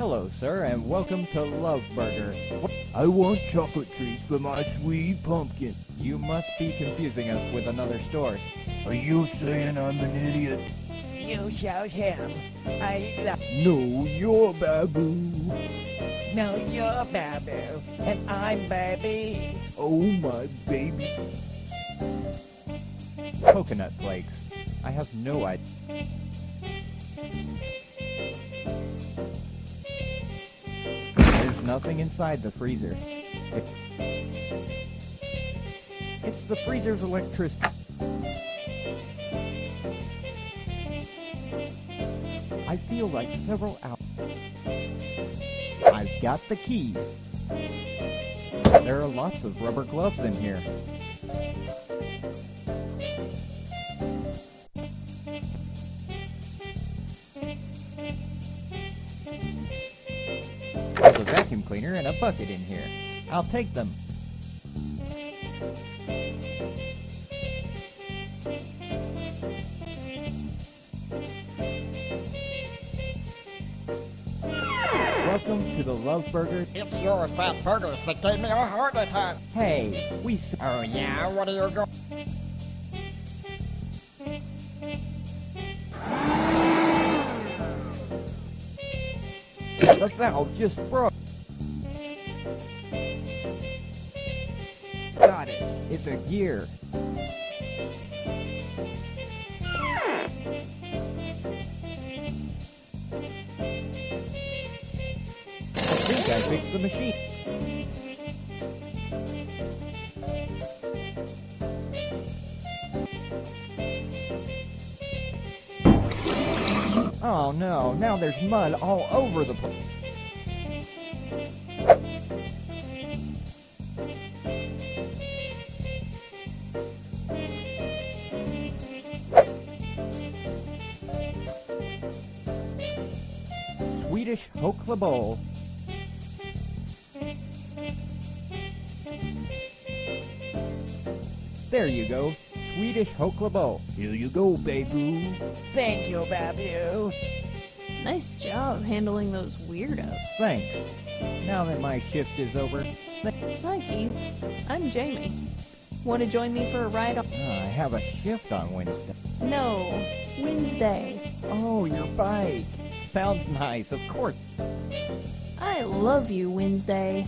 Hello, sir, and welcome to Love Burger. I want chocolate treats for my sweet pumpkin. You must be confusing us with another store. Are you saying I'm an idiot? You shout him. I love. No, you're Babu. No, you're Babu, and I'm Baby. Oh, my baby. Coconut flakes. I have no idea. Nothing inside the freezer. It's the freezer's electricity. I feel like several hours. I've got the key. There are lots of rubber gloves in here. Vacuum cleaner and a bucket in here. I'll take them. Welcome to the Love Burger. It's your fat burgers that gave me a heart attack. Hey, we. s- Oh yeah, what are you going? The valve just broke. It's a gear. I think I fixed the machine. Oh no, now there's mud all over the place. Swedish Hokla Bowl. There you go. Swedish Hokla Bowl. Here you go, Babu. Thank you, Babu. Nice job handling those weirdos. Thanks. Now that my shift is over, Hi, Keith. I'm Jamie. Want to join me for a ride on? Ah, I have a shift on Wednesday. No, Wednesday. Oh, your bike. Sounds nice, of course. I love you, Wednesday.